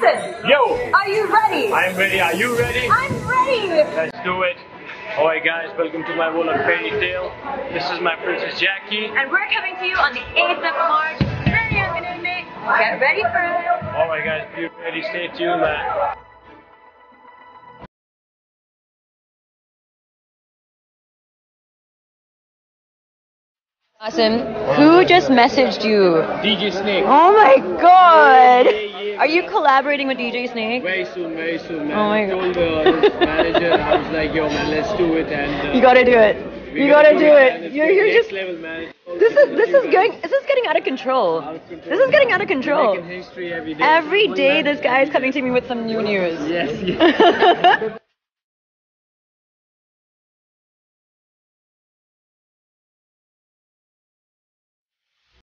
Jackson, Yo, are you ready? I'm ready. Are you ready? I'm ready. Let's do it. Alright guys, welcome to my world of fairy tale. This is my princess Jackie. And we're coming to you on the 8th of March. Very imminently. Get ready for it. Alright guys, be ready, stay tuned man. Awesome. Who just messaged you? DJ Snake. Oh my god! Yeah, yeah, Are you collaborating with DJ Snake? Very soon, very soon, man. Oh my god. I told uh, his manager, I was like, yo, man, let's do it. And uh, You gotta do it. You gotta do man. it. You're, you're just. level, man. This is this is going. This is getting out of control. Out of control. This is getting out of control. Every day. Every day, this guy is coming to me with some new news. Yes, yes.